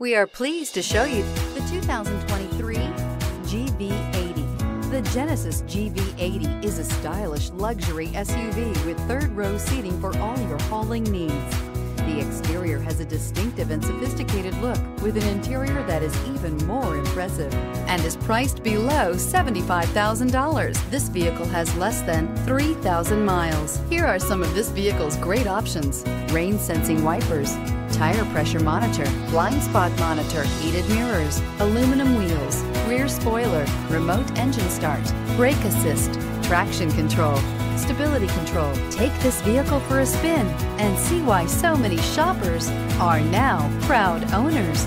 We are pleased to show you the 2023 GV80. The Genesis GV80 is a stylish luxury SUV with third row seating for all your hauling needs. The exterior has a distinctive and sophisticated look with an interior that is even more impressive and is priced below $75,000. This vehicle has less than 3,000 miles. Here are some of this vehicle's great options. Rain sensing wipers, tire pressure monitor, blind spot monitor, heated mirrors, aluminum wheels, rear spoiler, remote engine start, brake assist, traction control, stability control. Take this vehicle for a spin and see why so many shoppers are now proud owners.